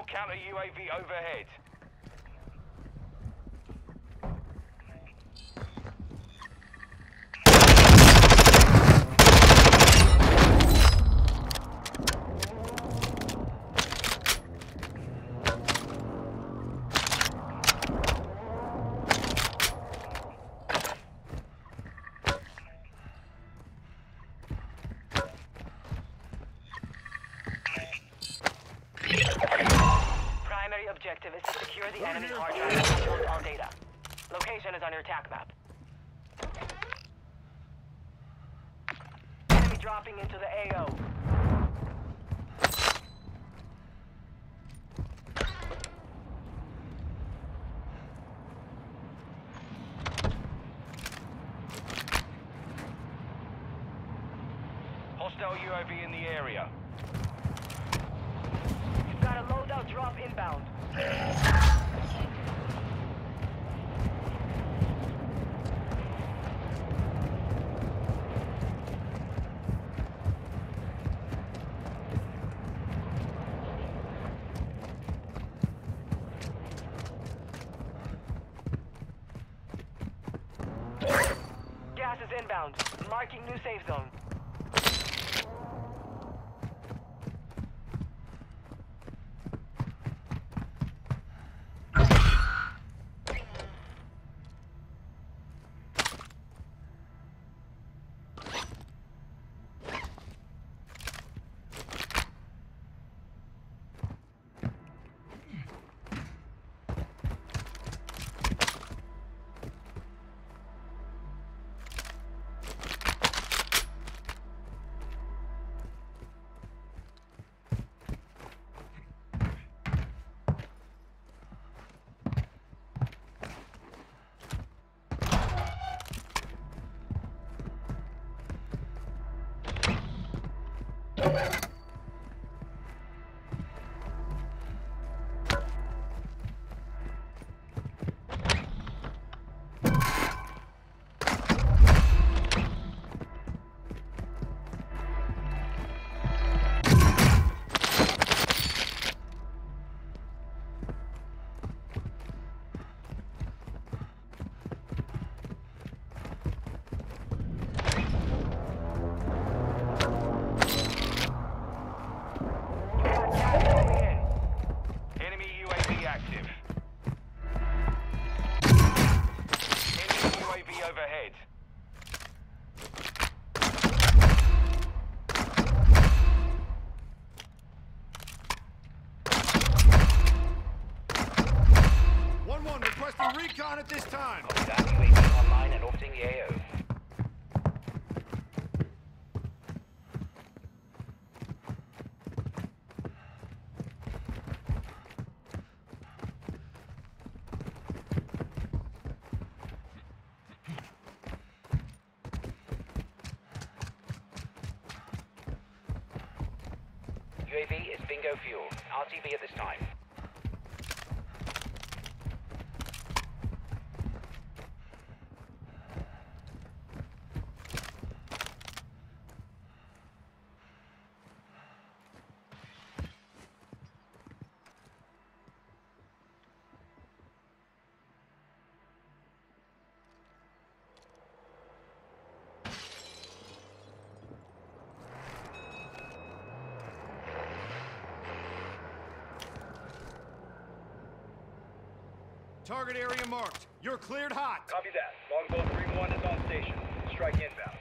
Hostile counter UAV overhead. hostile UAV in the area. You've got a loadout drop inbound. Gas is inbound. Marking new safe zone. At this time. Online and the AO. UAV is bingo fuel. RTB at this time. Target area marked. You're cleared hot. Copy that. Longbow 3-1 is on station. Strike inbound.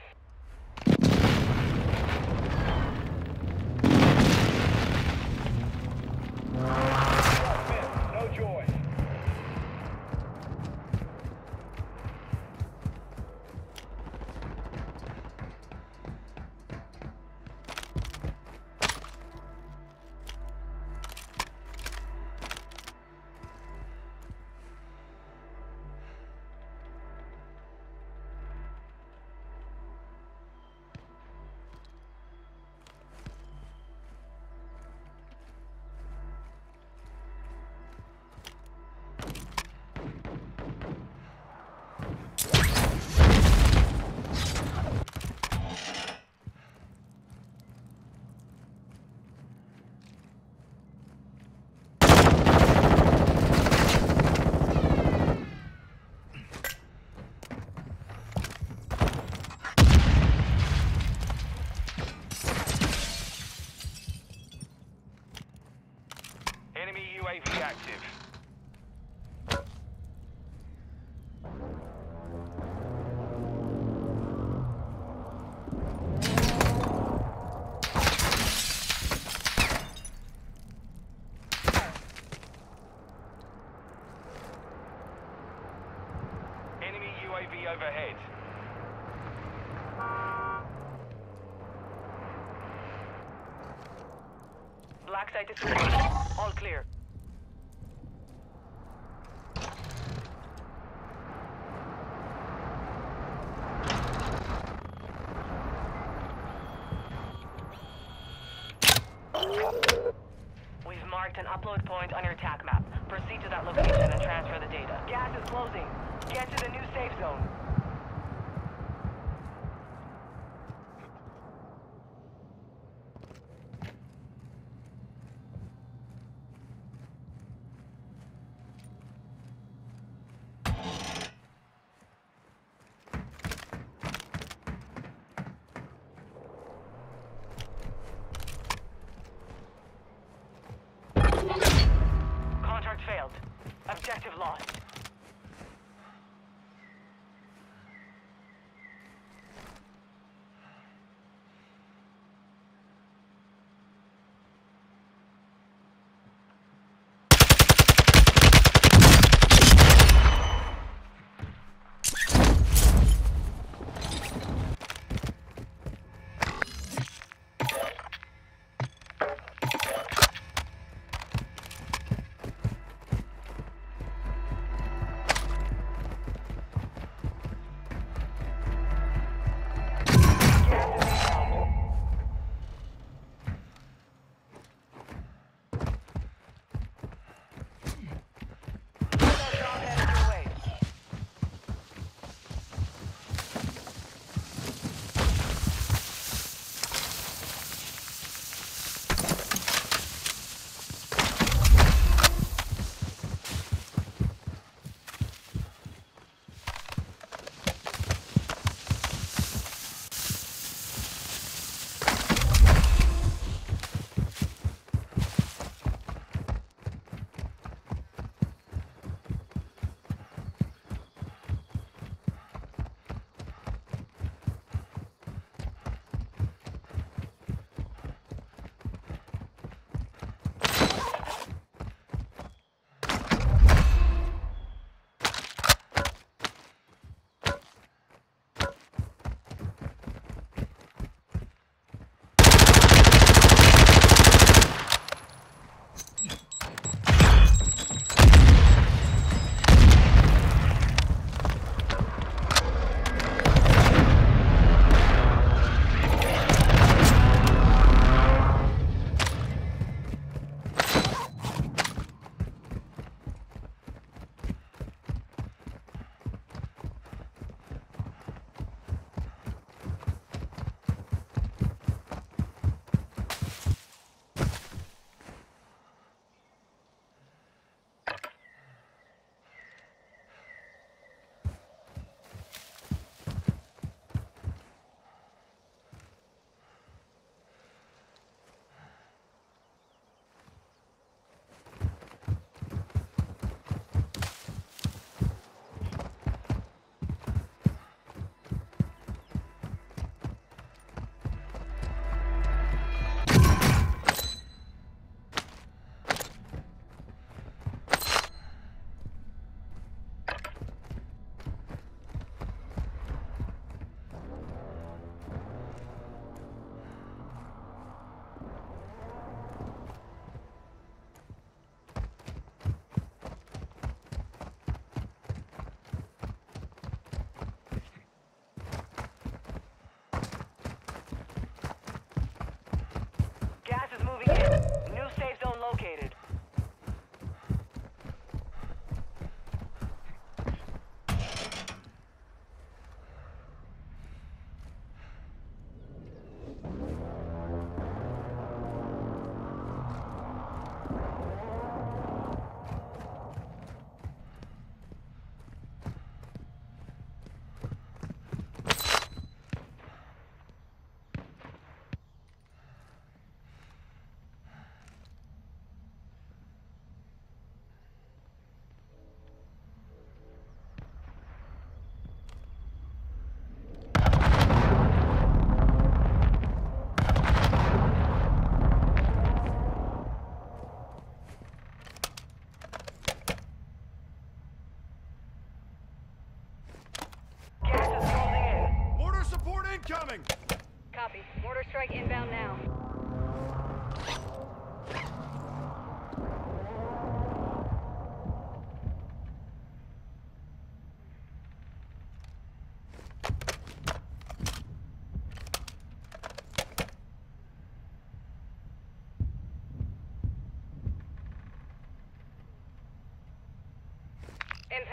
Site is.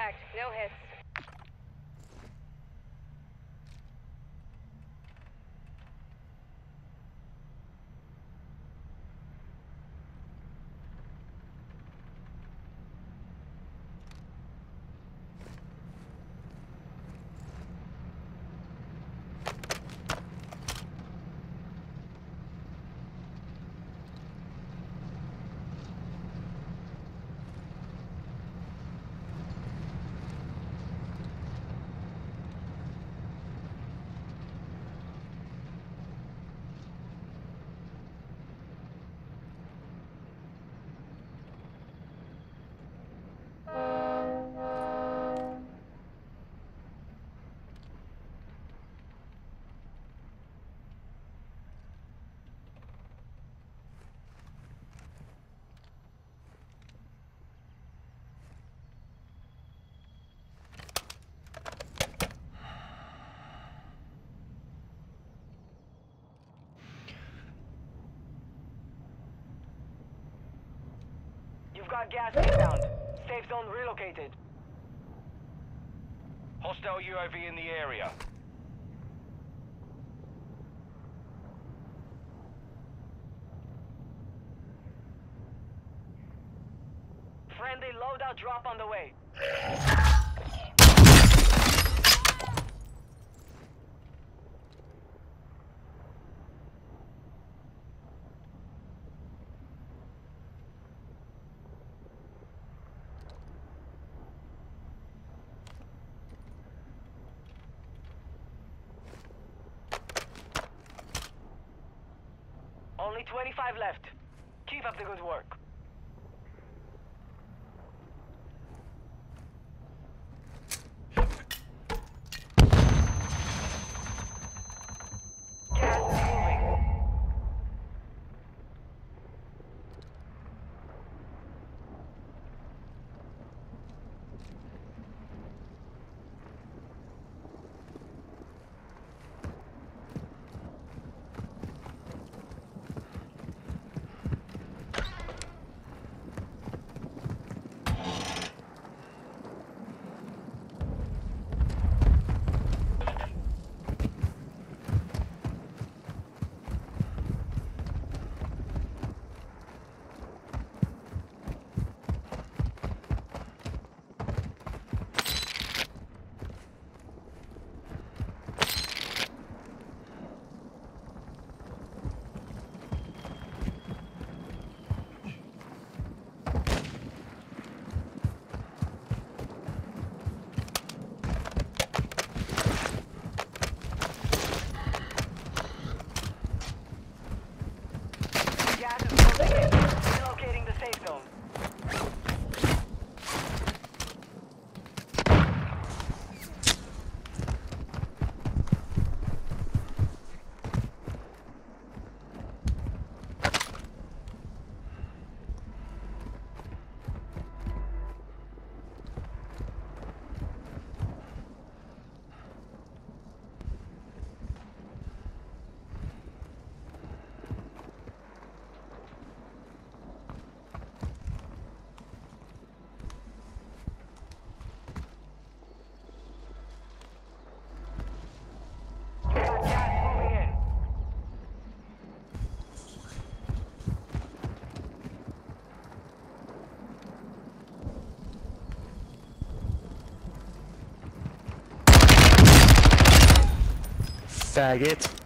Impact. No hits. You've got gas inbound. Safe zone relocated. Hostile UAV in the area. Friendly loadout drop on the way. 25 left. Keep up the good work. faggot.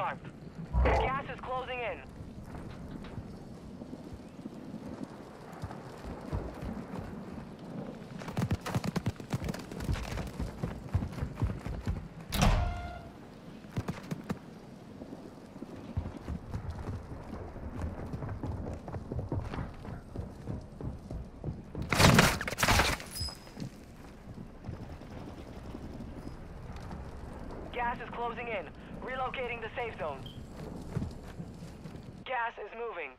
time. The gas is closing in. Gas is closing in. Relocating the safe zone. Gas is moving.